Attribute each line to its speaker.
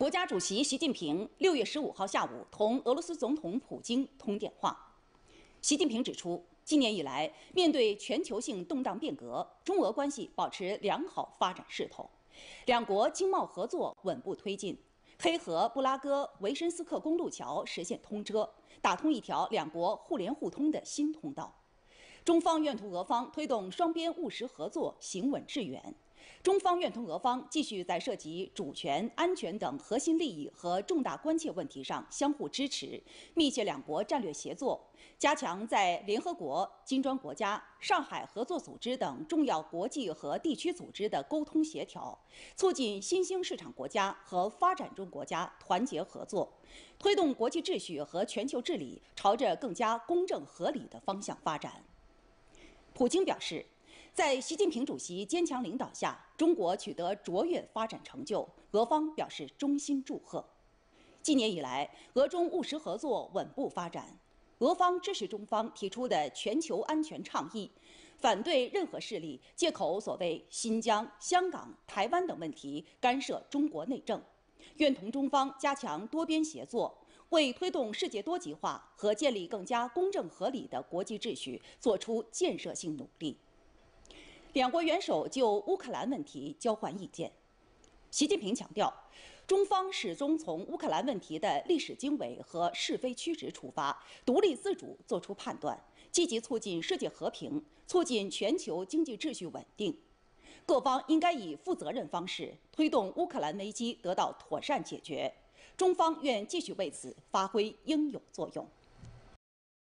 Speaker 1: 国家主席习近平六月十五号下午同俄罗斯总统普京通电话。习近平指出，今年以来，面对全球性动荡变革，中俄关系保持良好发展势头，两国经贸合作稳步推进，黑河布拉戈维申斯克公路桥实现通车，打通一条两国互联互通的新通道。中方愿同俄方推动双边务实合作行稳致远。中方愿同俄方继续在涉及主权、安全等核心利益和重大关切问题上相互支持，密切两国战略协作，加强在联合国、金砖国家、上海合作组织等重要国际和地区组织的沟通协调，促进新兴市场国家和发展中国家团结合作，推动国际秩序和全球治理朝着更加公正合理的方向发展。普京表示。在习近平主席坚强领导下，中国取得卓越发展成就，俄方表示衷心祝贺。今年以来，俄中务实合作稳步发展，俄方支持中方提出的全球安全倡议，反对任何势力借口所谓新疆、香港、台湾等问题干涉中国内政，愿同中方加强多边协作，为推动世界多极化和建立更加公正合理的国际秩序作出建设性努力。两国元首就乌克兰问题交换意见。习近平强调，中方始终从乌克兰问题的历史经纬和是非曲直出发，独立自主作出判断，积极促进世界和平，促进全球经济秩序稳定。各方应该以负责任方式推动乌克兰危机得到妥善解决。中方愿继续为此发挥应有作用。